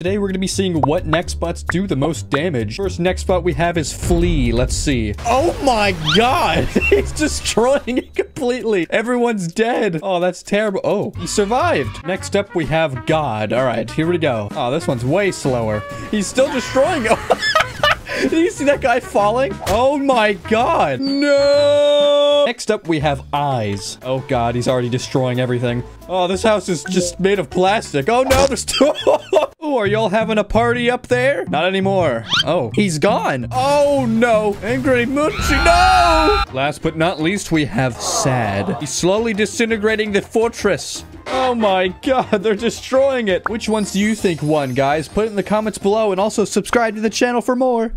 Today we're going to be seeing what nextbots do the most damage. First nextbot we have is Flea. Let's see. Oh my god! He's destroying it completely. Everyone's dead. Oh, that's terrible. Oh, he survived. Next up we have God. All right, here we go. Oh, this one's way slower. He's still destroying it. Did you see that guy falling? Oh my god. No. Next up, we have eyes. Oh god, he's already destroying everything. Oh, this house is just made of plastic. Oh no, there's two. oh, are y'all having a party up there? Not anymore. Oh, he's gone. Oh no. Angry Munchie, no. Last but not least, we have sad. He's slowly disintegrating the fortress. Oh my god, they're destroying it. Which ones do you think won, guys? Put it in the comments below and also subscribe to the channel for more.